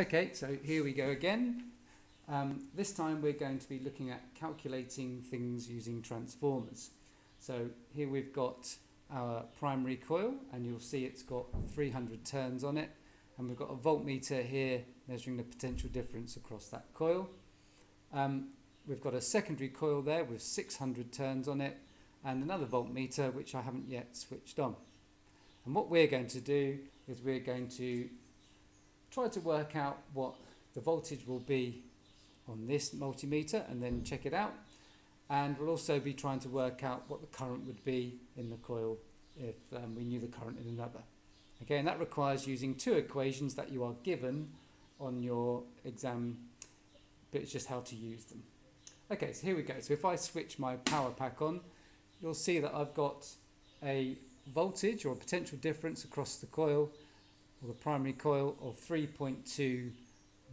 Okay, so here we go again. Um, this time we're going to be looking at calculating things using transformers. So here we've got our primary coil and you'll see it's got 300 turns on it and we've got a voltmeter here measuring the potential difference across that coil. Um, we've got a secondary coil there with 600 turns on it and another voltmeter which I haven't yet switched on. And what we're going to do is we're going to try to work out what the voltage will be on this multimeter and then check it out. And we'll also be trying to work out what the current would be in the coil if um, we knew the current in another. Okay, and that requires using two equations that you are given on your exam, but it's just how to use them. Okay, so here we go. So if I switch my power pack on, you'll see that I've got a voltage or a potential difference across the coil or the primary coil of 3.2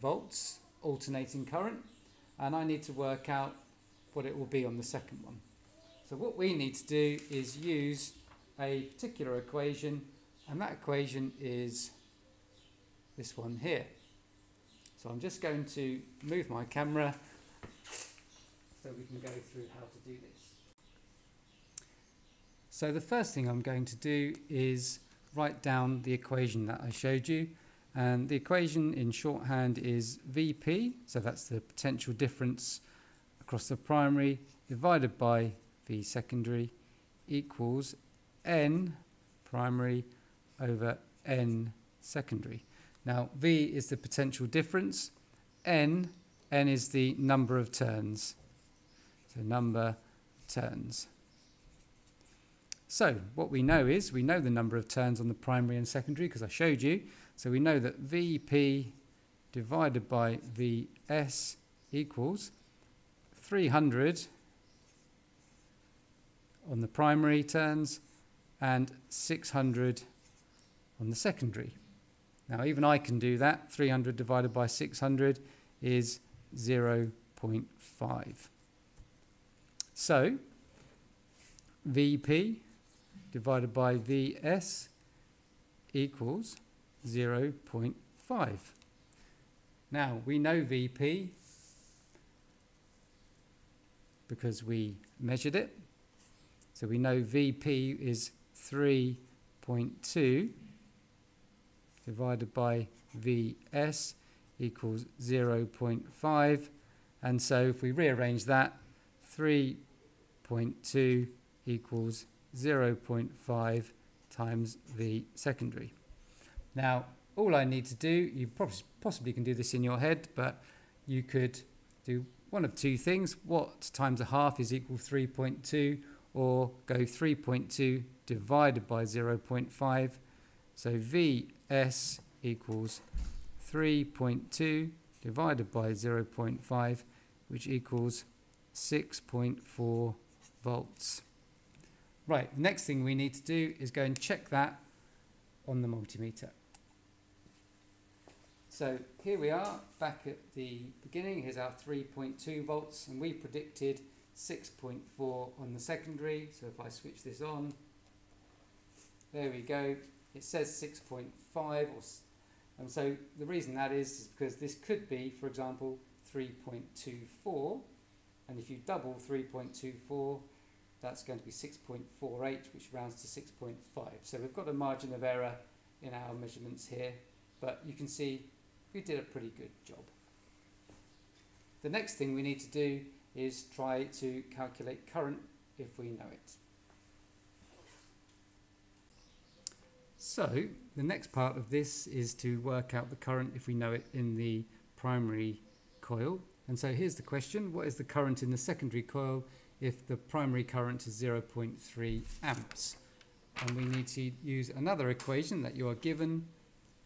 volts alternating current and I need to work out what it will be on the second one. So what we need to do is use a particular equation and that equation is this one here. So I'm just going to move my camera so we can go through how to do this. So the first thing I'm going to do is write down the equation that I showed you. And the equation in shorthand is Vp, so that's the potential difference across the primary divided by V secondary equals N primary over N secondary. Now V is the potential difference, N, N is the number of turns. So number turns. So what we know is, we know the number of turns on the primary and secondary because I showed you. So we know that Vp divided by Vs equals 300 on the primary turns and 600 on the secondary. Now even I can do that. 300 divided by 600 is 0.5. So Vp divided by Vs equals 0.5. Now we know Vp because we measured it. So we know Vp is 3.2 divided by Vs equals 0.5. And so if we rearrange that, 3.2 equals 0.5 times the secondary. Now, all I need to do, you possibly can do this in your head, but you could do one of two things. What times a half is equal 3.2, or go 3.2 divided by 0.5. So Vs equals 3.2 divided by 0.5, which equals 6.4 volts. Right, the next thing we need to do is go and check that on the multimeter. So here we are back at the beginning. Here's our 3.2 volts and we predicted 6.4 on the secondary. So if I switch this on, there we go. It says 6.5 and so the reason that is is because this could be, for example, 3.24 and if you double 3.24 that's going to be 6.48, which rounds to 6.5. So we've got a margin of error in our measurements here, but you can see we did a pretty good job. The next thing we need to do is try to calculate current if we know it. So the next part of this is to work out the current if we know it in the primary coil. And so here's the question, what is the current in the secondary coil if the primary current is 0.3 amps. And we need to use another equation that you are given,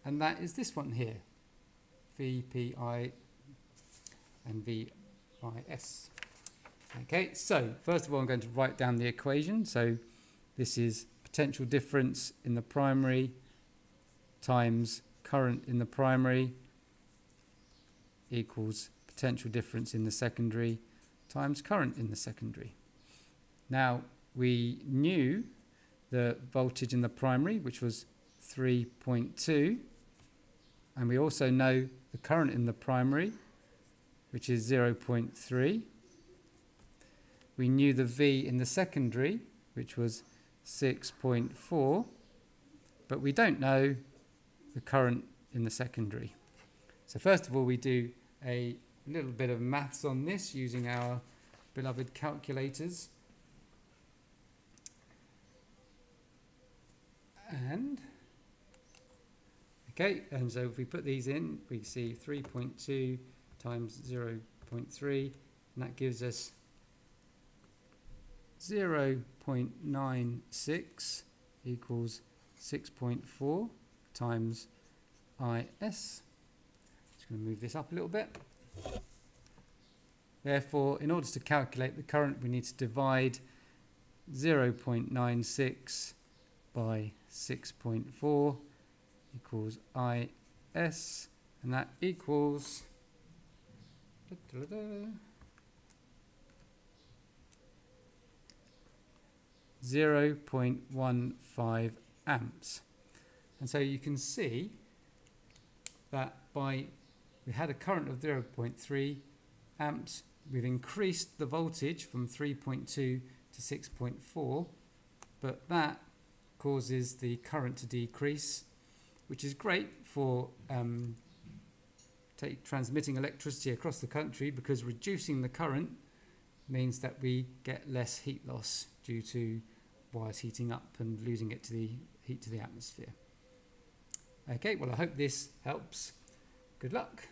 and that is this one here, VPI and VIS. Okay, so first of all I'm going to write down the equation. So this is potential difference in the primary times current in the primary equals potential difference in the secondary times current in the secondary. Now, we knew the voltage in the primary, which was 3.2, and we also know the current in the primary, which is 0.3. We knew the V in the secondary, which was 6.4, but we don't know the current in the secondary. So first of all, we do a little bit of maths on this using our beloved calculators. And, okay, and so if we put these in, we see 3.2 times 0.3, and that gives us 0.96 equals 6.4 times IS. Just going to move this up a little bit. Therefore, in order to calculate the current, we need to divide 0.96 by 6.4 equals IS, and that equals da, da, da, 0.15 amps. And so you can see that by we had a current of 0.3 amps, we've increased the voltage from 3.2 to 6.4, but that causes the current to decrease, which is great for um, take, transmitting electricity across the country because reducing the current means that we get less heat loss due to wires heating up and losing it to the heat to the atmosphere. Okay, well I hope this helps. Good luck.